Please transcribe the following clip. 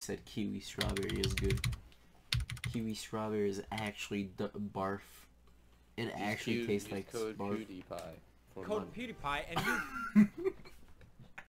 said kiwi strawberry is good. Kiwi strawberry is actually d- barf. It Use actually tastes use like code barf. PewDiePie Code money. PewDiePie, and you